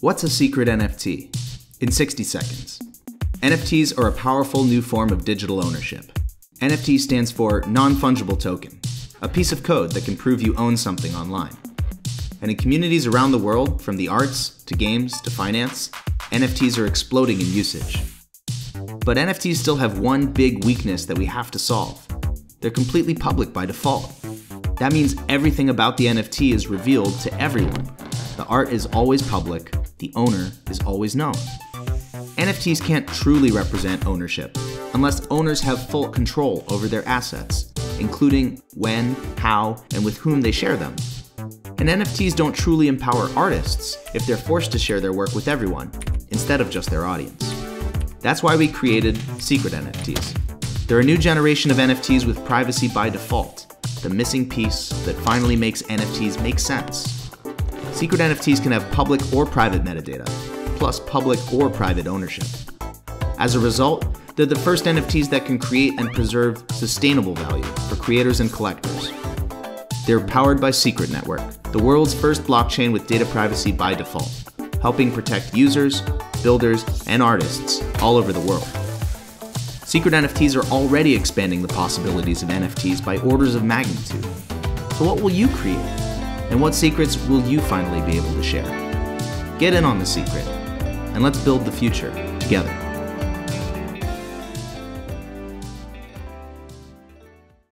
What's a secret NFT? In 60 seconds. NFTs are a powerful new form of digital ownership. NFT stands for non fungible token, a piece of code that can prove you own something online. And in communities around the world, from the arts to games to finance, NFTs are exploding in usage. But NFTs still have one big weakness that we have to solve. They're completely public by default. That means everything about the NFT is revealed to everyone. The art is always public, the owner is always known. NFTs can't truly represent ownership unless owners have full control over their assets, including when, how, and with whom they share them. And NFTs don't truly empower artists if they're forced to share their work with everyone, instead of just their audience. That's why we created Secret NFTs. They're a new generation of NFTs with privacy by default, the missing piece that finally makes NFTs make sense. Secret NFTs can have public or private metadata, plus public or private ownership. As a result, they're the first NFTs that can create and preserve sustainable value for creators and collectors. They're powered by Secret Network, the world's first blockchain with data privacy by default, helping protect users, builders, and artists all over the world. Secret NFTs are already expanding the possibilities of NFTs by orders of magnitude. So, what will you create? And what secrets will you finally be able to share? Get in on the secret, and let's build the future together.